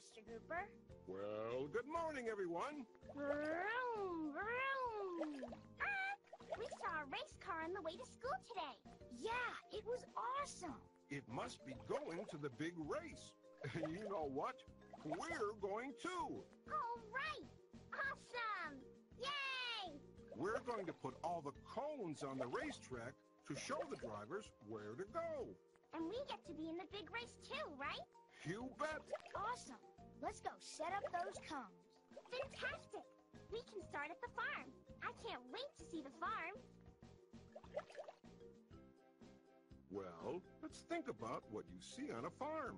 Mr. Grouper. Well, good morning, everyone. Vroom, vroom. Ah, we saw a race car on the way to school today. Yeah, it was awesome. It must be going to the big race. And you know what? We're going too. All right. Awesome. Yay! We're going to put all the cones on the racetrack to show the drivers where to go. And we get to be in the big race too, right? You bet. Awesome. Let's go set up those cones. Fantastic. We can start at the farm. I can't wait to see the farm. Well, let's think about what you see on a farm.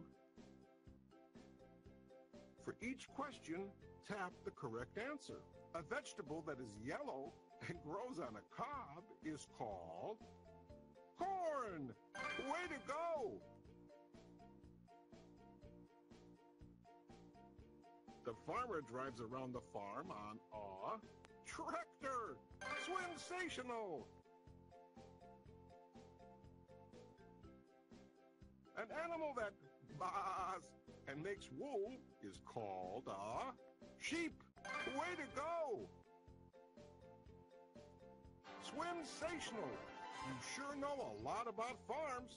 For each question, tap the correct answer. A vegetable that is yellow and grows on a cob is called corn. Way to go! The farmer drives around the farm on a tractor. Sensational! An animal that baas and makes wool is called a sheep. Way to go! Swimsational! You sure know a lot about farms.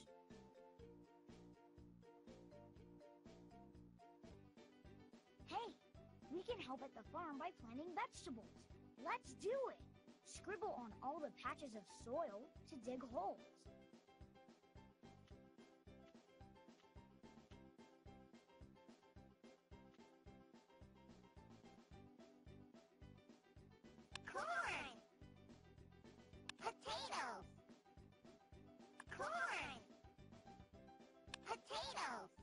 We can help at the farm by planting vegetables. Let's do it. Scribble on all the patches of soil to dig holes. Corn! Potatoes! Corn! Potatoes!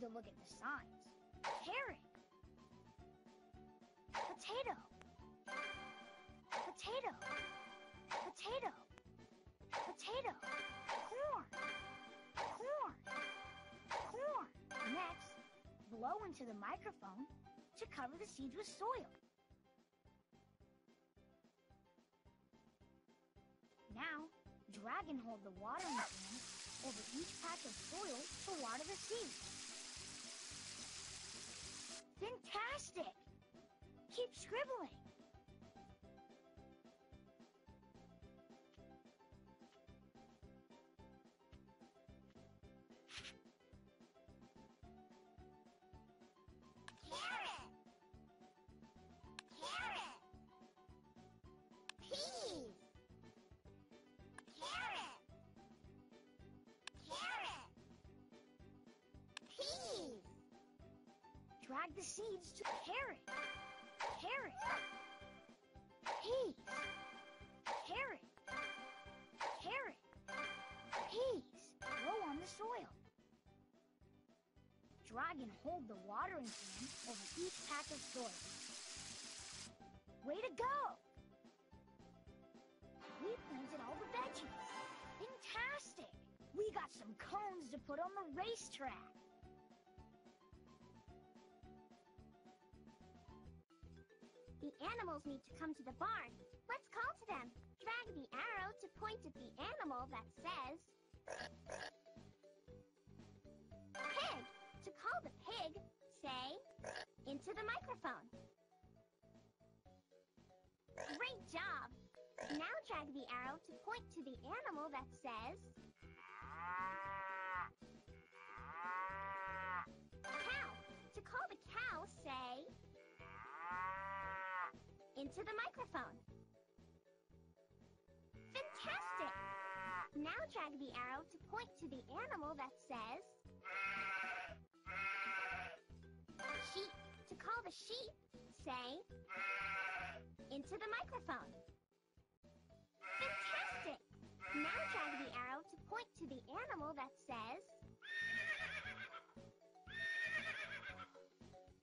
To look at the signs. Carrot. Potato. Potato. Potato. Potato. Corn. Corn. Corn. Next, blow into the microphone to cover the seeds with soil. Now, drag and hold the watering can over each patch of soil to water the seeds. Fantastic! Keep scribbling. The seeds to carrot. Carrot. Peas. Carrot. Carrot. Peas. Grow on the soil. Drag and hold the watering can over each patch of soil. Way to go! We planted all the veggies. Fantastic! We got some cones to put on the racetrack. The animals need to come to the barn. Let's call to them. Drag the arrow to point at the animal that says... Pig! To call the pig, say... Into the microphone. Great job! Now drag the arrow to point to the animal that says... Into the microphone. Fantastic! Now drag the arrow to point to the animal that says... Sheep. To call the sheep, say... Into the microphone. Fantastic! Now drag the arrow to point to the animal that says...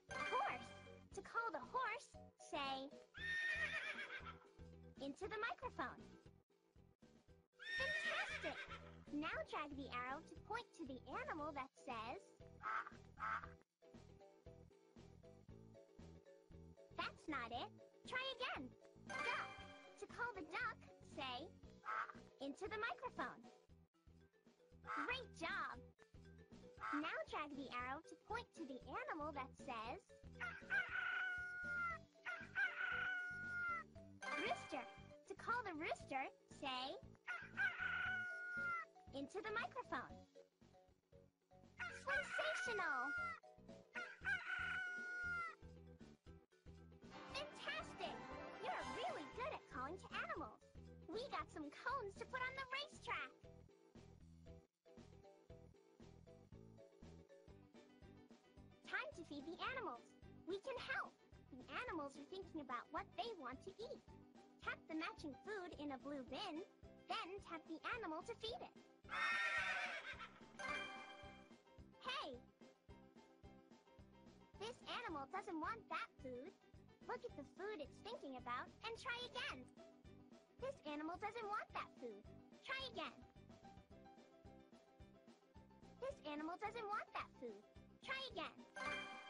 Horse. To call the horse, say into the microphone. Fantastic! Now drag the arrow to point to the animal that says... That's not it. Try again. Duck. To call the duck, say... Into the microphone. Great job! Now drag the arrow to point to the animal that says... call the rooster, say into the microphone. Sensational! Fantastic! You're really good at calling to animals. We got some cones to put on the racetrack. Time to feed the animals. We can help. The animals are thinking about what they want to eat. Tap the matching food in a blue bin, then tap the animal to feed it. Hey! This animal doesn't want that food. Look at the food it's thinking about and try again. This animal doesn't want that food. Try again. This animal doesn't want that food. Try again.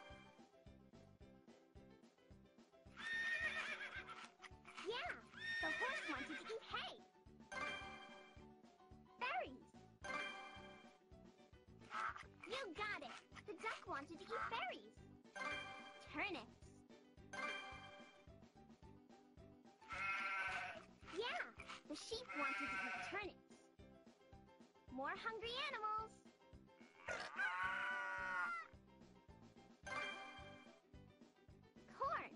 More hungry animals. Corn.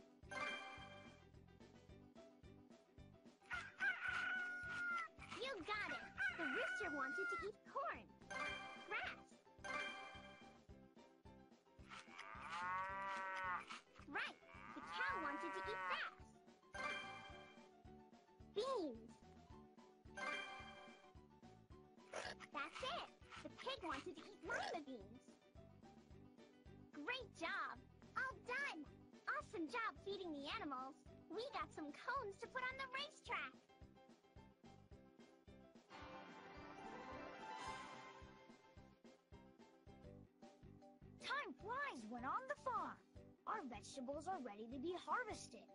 You got it. The rooster wanted to eat corn. Grass. Right. The cow wanted to eat grass. Wanted to eat lima beans. Great job. All done. Awesome job feeding the animals. We got some cones to put on the racetrack. Time flies when on the farm. Our vegetables are ready to be harvested.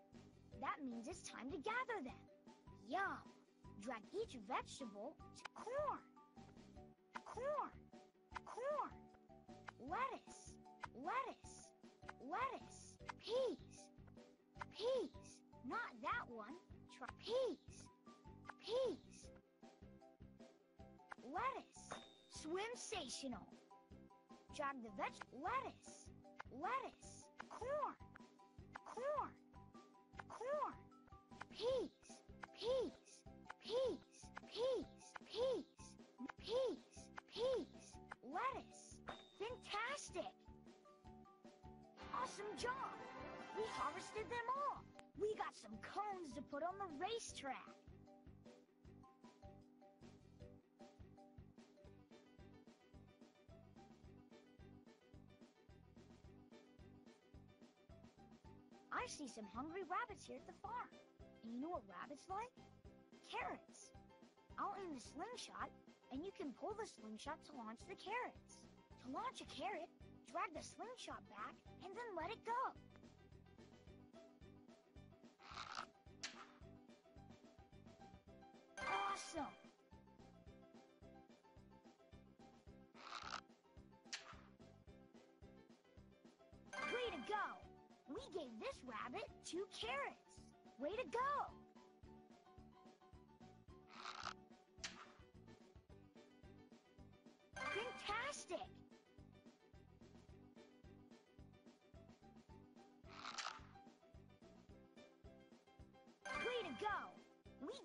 That means it's time to gather them. Yum! Drag each vegetable to corn. Corn. Corn. Lettuce. Lettuce. Lettuce. Peas. Peas. Not that one. Try peas. Peas. Lettuce. Swimsational. Drag the veg. Lettuce. Lettuce. Corn. Corn. Corn. Peas. Peas. Awesome job. We harvested them all. We got some cones to put on the racetrack. I see some hungry rabbits here at the farm. And you know what rabbits like? Carrots. I'll aim the slingshot, and you can pull the slingshot to launch the carrots. To launch a carrot, drag the slingshot back, and then let it go. Awesome! Way to go! We gave this rabbit two carrots. Way to go!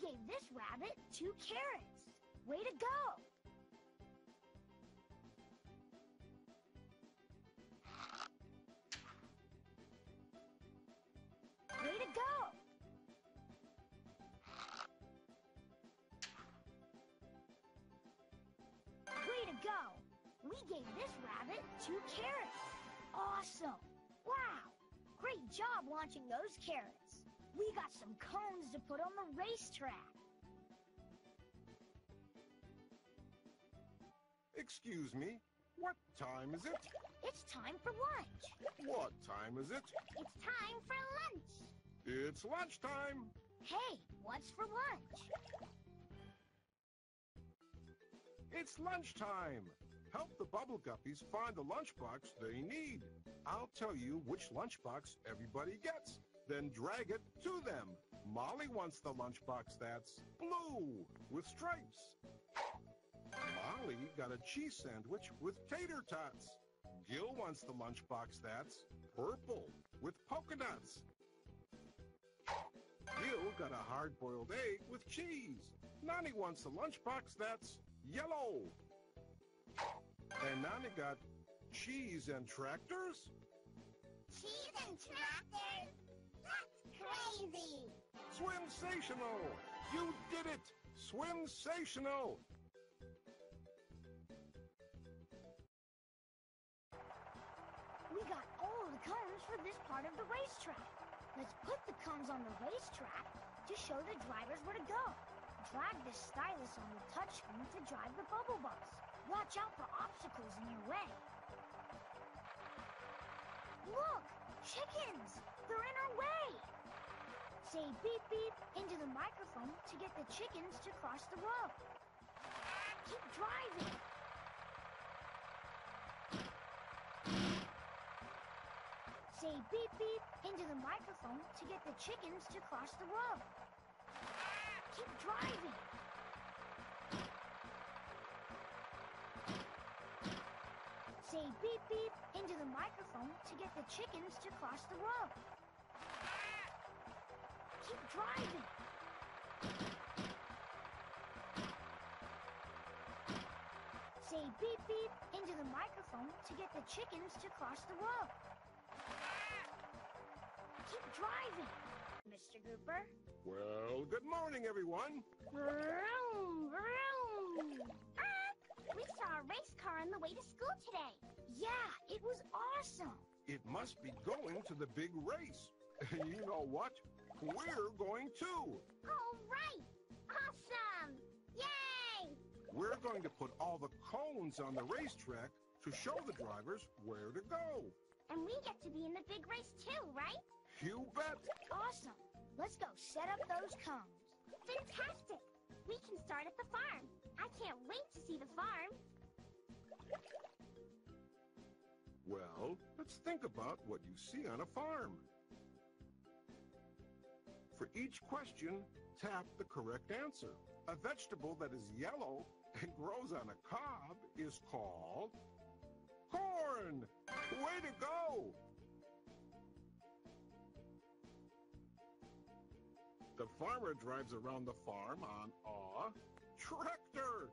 Gave this rabbit two carrots. Way to go! Way to go! Way to go! We gave this rabbit two carrots. Awesome! Wow! Great job launching those carrots. We got some cones to put on the racetrack. Excuse me, what time is it? It's time for lunch. What time is it? It's time for lunch. It's lunchtime. Hey, what's for lunch? It's lunchtime. Help the Bubble Guppies find the lunchbox they need. I'll tell you which lunchbox everybody gets. Then drag it to them. Molly wants the lunchbox that's blue with stripes. Molly got a cheese sandwich with tater tots. Gil wants the lunchbox that's purple with polka dots. Gil got a hard-boiled egg with cheese. Nonny wants the lunchbox that's yellow. And Nonny got cheese and tractors? Cheese and tractors? That's crazy! Swimsational! You did it! Swimsational! We got all the cones for this part of the racetrack. Let's put the cones on the racetrack to show the drivers where to go. Drag the stylus on the touchscreen to drive the bubble bus. Watch out for obstacles in your way. Look! Chickens! They're in our way! Say beep beep into the microphone to get the chickens to cross the road. Keep driving! Say beep beep into the microphone to get the chickens to cross the road. Keep driving! Say beep beep into the microphone to get the chickens to cross the road. Keep driving! Say beep beep into the microphone to get the chickens to cross the road. Keep driving, Mr. Grouper. Well, good morning, everyone. Vroom, vroom! Ah, we saw a race car on the way to school today. Yeah, it was awesome. It must be going to the big race. you know what? We're going too. All right! Awesome! Yay! We're going to put all the cones on the racetrack to show the drivers where to go. And we get to be in the big race too, right? You bet. Awesome. Let's go set up those cones. Fantastic! We can start at the farm. I can't wait to see the farm. Well, let's think about what you see on a farm. For each question, tap the correct answer. A vegetable that is yellow and grows on a cob is called corn. Way to go! The farmer drives around the farm on a tractor.